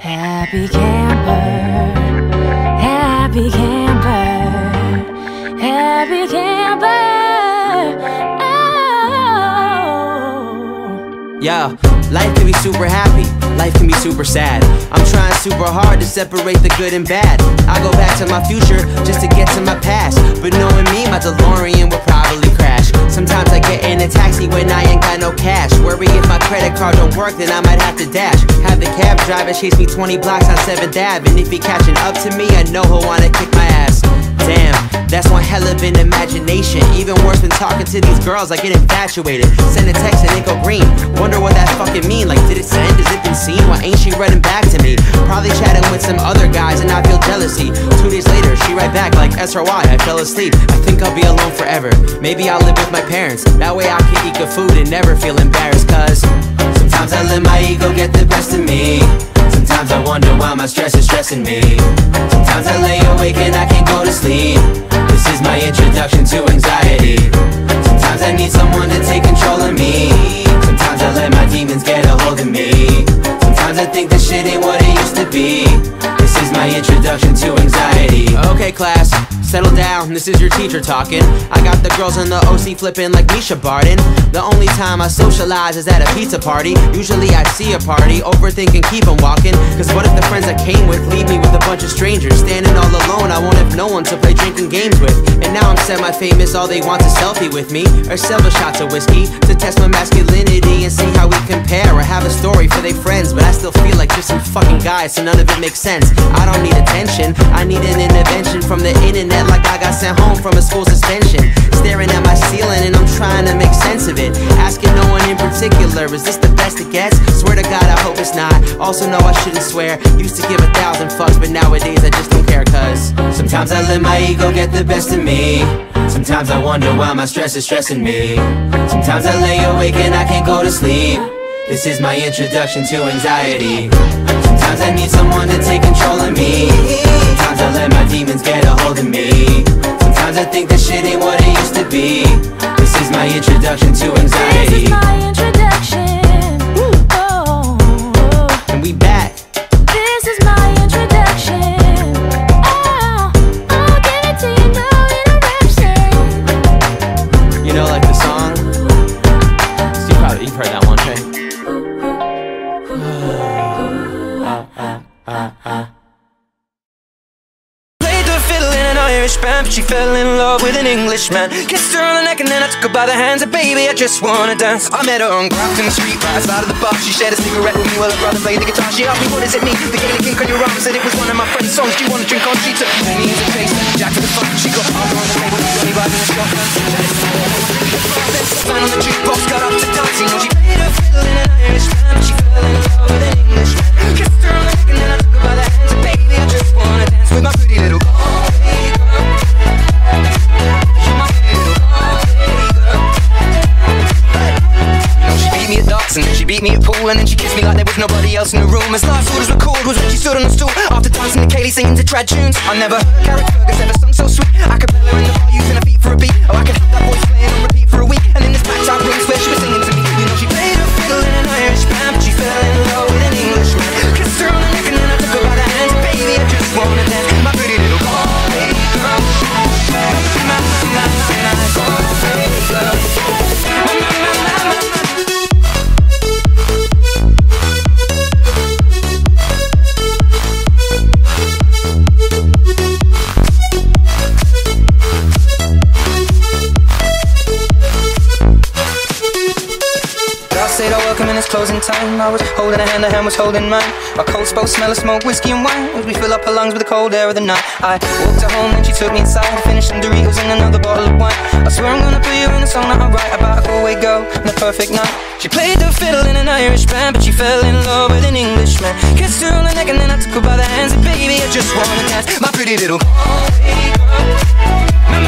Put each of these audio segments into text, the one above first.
Happy camper, happy camper, Yo, life can be super happy, life can be super sad. I'm trying super hard to separate the good and bad. I go back to my future just to get to my past. But knowing me, my DeLorean will probably crash. Sometimes I get in a taxi when I ain't got no cash. Worry if my credit card don't work, then I might have to dash. Have the cab driver chase me 20 blocks on 7th Ave. And if he catching up to me, I know he'll wanna kick my ass. Damn, that's one hell of an imagination. Even worse than talking to these girls, I get infatuated. Send a text and it go green. Wonder what that fucking mean. Like, did it send? Has it been seen? Why ain't she running back to me? Probably chatting with some other guys and I feel jealousy. Two days later, she write back like SRY. I fell asleep. I think I'll be alone forever. Maybe I'll live with my parents. That way I can eat good food and never feel embarrassed. Cause sometimes I let my ego get the best of me. Sometimes I wonder why my stress is stressing me. Sometimes I lay awake and I can't go to sleep. This is my introduction to anxiety. Sometimes I need someone to take control of me. Sometimes I let my demons get a hold of me. Sometimes I think this shit ain't what it used to be. This is my introduction to anxiety. Okay, class, settle down. This is your teacher talking. I got the girls in the OC flipping like Misha Barton. The only time I socialize is at a pizza party. Usually I see a party, overthink and keep 'em walking. Cause what if the friends I came with leave me with a bunch of strangers? Standing all alone, I won't have no one to play drinking games with. And now I'm semi-famous, all they want is selfie with me. Or several shots of whiskey to test my masculinity and see how we compare. Or have a story for their friends, but I still feel like just some fucking guy, so none of it makes sense. I don't need attention, I need an intervention from the internet like I got sent home from a school suspension. Staring at my ceiling and I'm trying to make sense of it. Asking no one in particular, is this the best it gets? Swear to God, I hope it's not. Also know I shouldn't swear. Used to give a thousand fucks, but nowadays I just don't care cause Sometimes I let my ego get the best of me. Sometimes I wonder why my stress is stressing me. Sometimes I lay awake and I can't go to sleep. This is my introduction to anxiety. Sometimes I need someone to take control of me. Sometimes I let my demons get a hold of me. Sometimes I think this shit ain't what it used to be. This is my introduction to This anxiety. is my introduction. In an Irish band, but she fell in love with an Englishman. Kissed her on the neck and then I took her by the hands, and baby, I just wanna dance. I met her on Grafton Street, right outside of the bar. She shared a cigarette with me while her brother played the guitar. She asked me, what does it mean? The Gaelic ink on your arm said it was one of my friend's songs. Do you wanna drink on? She took me as a chase, Jack to the front. She got hard on the table, Johnny vibing in Scotland. Man on the jukebox got up to dancing. Well, she played her fiddle in an beat me at pool and then she kissed me like there was nobody else in the room. As last orders record was when she stood on the stool after dancing to Kaylee singing to trad tunes. I never heard Carrick Fergus ever sung so sweet. Could in the bar using her feet for a beat. Oh, I could time. I was holding her hand, her hand was holding mine. My coats both smell of smoke, whiskey and wine. As we fill up her lungs with the cold air of the night. I walked her home and she took me inside. Finished some Doritos and another bottle of wine. I swear I'm gonna put you in a song that I write about a Galway girl and a perfect night. She played the fiddle in an Irish band, but she fell in love with an Englishman. Kissed her on the neck and then I took her by the hands. And baby, I just wanna dance, my pretty little Galway girl.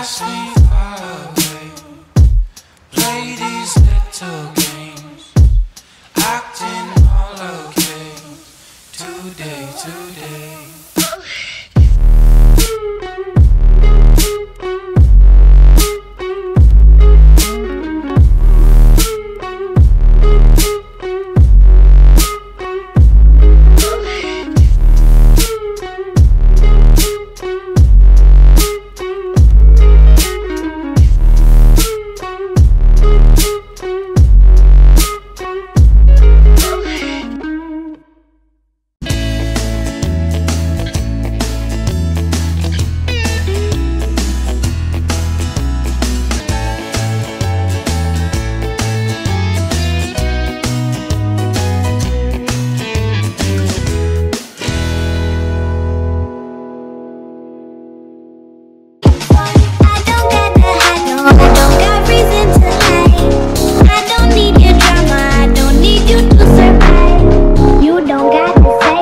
last week.